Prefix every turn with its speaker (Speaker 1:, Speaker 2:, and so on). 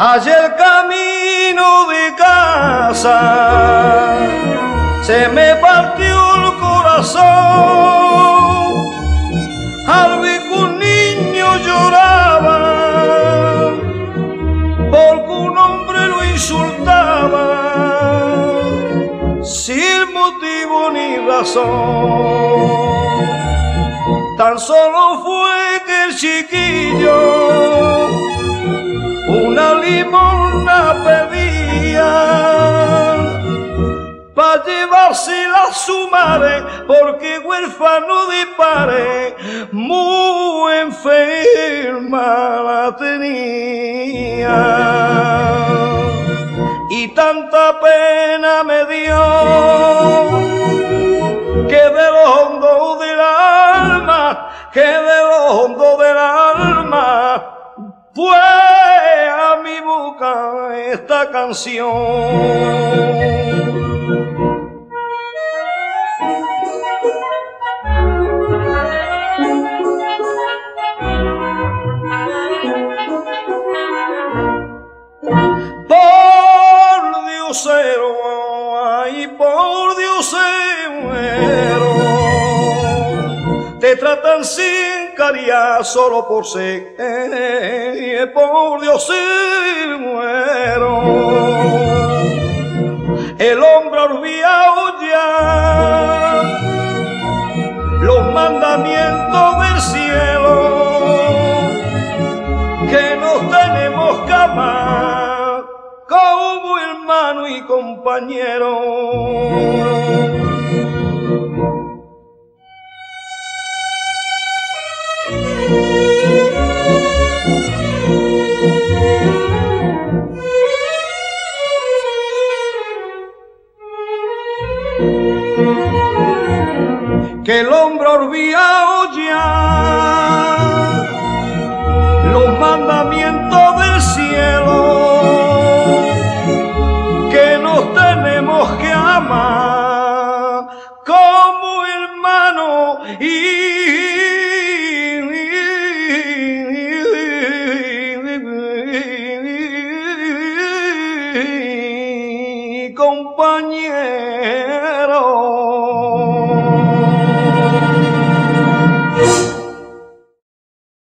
Speaker 1: Allá el camino de casa se me partió el corazón. Al ver que un niño lloraba porque un hombre lo insultaba sin motivo ni razón. Tan solo fue que el chiquillo una limona pedía para llevársela a su madre, porque huérfano de padre, muy enferma la tenía. Y tanta pena me dio que de lo hondo del alma, que de lo hondo del alma, fue mi boca esta canción. Por Diosero, ay, por Diosero, te tratan solo por ser, eh, por Dios muero. El hombre olvidado ya los mandamientos del cielo que nos tenemos que amar como hermano y compañero. que el hombro olvidado ya 八年。